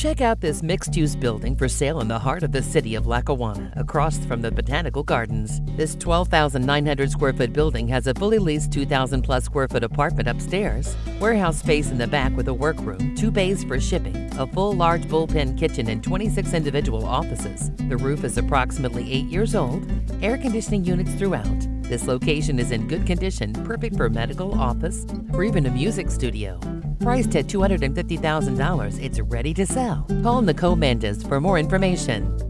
Check out this mixed-use building for sale in the heart of the city of Lackawanna, across from the Botanical Gardens. This 12,900 square foot building has a fully leased 2,000 plus square foot apartment upstairs, warehouse space in the back with a workroom, two bays for shipping, a full large bullpen kitchen, and 26 individual offices. The roof is approximately 8 years old, air conditioning units throughout. This location is in good condition, perfect for medical, office, or even a music studio. Priced at $250,000, it's ready to sell. Call Nicole Manges for more information.